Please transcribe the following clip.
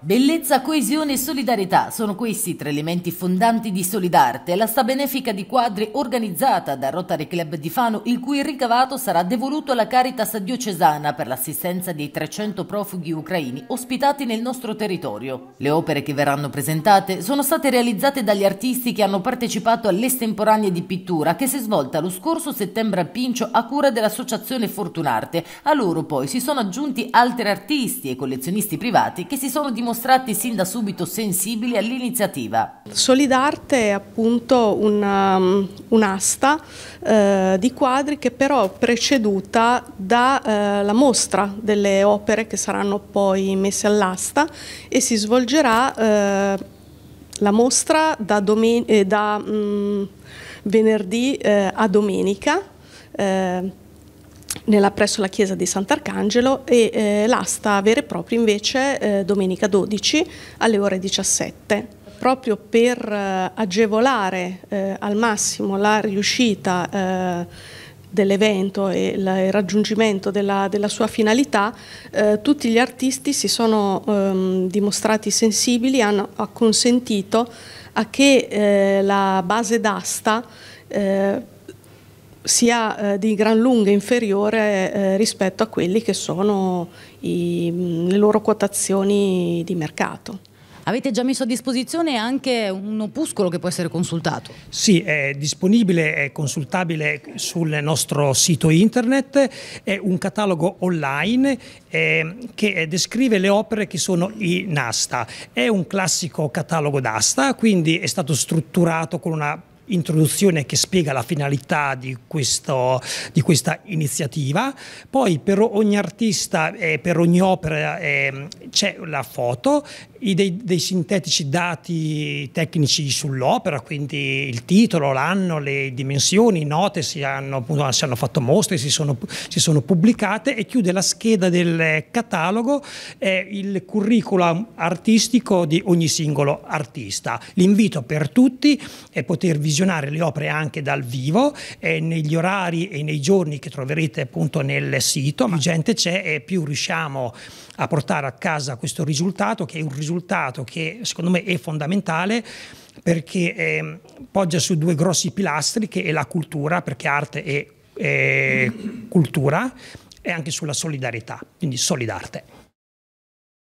Bellezza, coesione e solidarietà sono questi tre elementi fondanti di Solidarte, la sta benefica di quadri organizzata dal Rotary Club di Fano, il cui ricavato sarà devoluto alla Caritas diocesana per l'assistenza dei 300 profughi ucraini ospitati nel nostro territorio. Le opere che verranno presentate sono state realizzate dagli artisti che hanno partecipato all'estemporanea di pittura che si è svolta lo scorso settembre a Pincio a cura dell'associazione Fortunarte. A loro poi si sono aggiunti altri artisti e collezionisti privati che si sono dimostrati dimostrati sin da subito sensibili all'iniziativa. Solidarte è appunto un'asta eh, di quadri che però è preceduta dalla eh, mostra delle opere che saranno poi messe all'asta e si svolgerà eh, la mostra da, eh, da um, venerdì eh, a domenica eh, nella, presso la chiesa di Sant'Arcangelo e eh, l'asta vera e propria invece eh, domenica 12 alle ore 17 proprio per eh, agevolare eh, al massimo la riuscita eh, dell'evento e il raggiungimento della, della sua finalità, eh, tutti gli artisti si sono ehm, dimostrati sensibili, hanno consentito a che eh, la base d'asta eh, sia eh, di gran lunga inferiore eh, rispetto a quelli che sono i, le loro quotazioni di mercato. Avete già messo a disposizione anche un opuscolo che può essere consultato? Sì, è disponibile, è consultabile sul nostro sito internet, è un catalogo online eh, che descrive le opere che sono in asta. È un classico catalogo d'asta, quindi è stato strutturato con una introduzione che spiega la finalità di, questo, di questa iniziativa, poi per ogni artista e per ogni opera eh, c'è la foto, dei, dei, sintetici dati tecnici sull'opera, quindi il titolo, l'anno, le dimensioni, note si hanno, si hanno fatto mostre, si sono, si sono, pubblicate e chiude la scheda del catalogo eh, il curriculum artistico di ogni singolo artista. L'invito per tutti è poter visitare visionare le opere anche dal vivo eh, negli orari e nei giorni che troverete appunto nel sito, ma gente c'è e più riusciamo a portare a casa questo risultato che è un risultato che secondo me è fondamentale perché eh, poggia su due grossi pilastri che è la cultura, perché arte è, è cultura, e anche sulla solidarietà, quindi solidarte.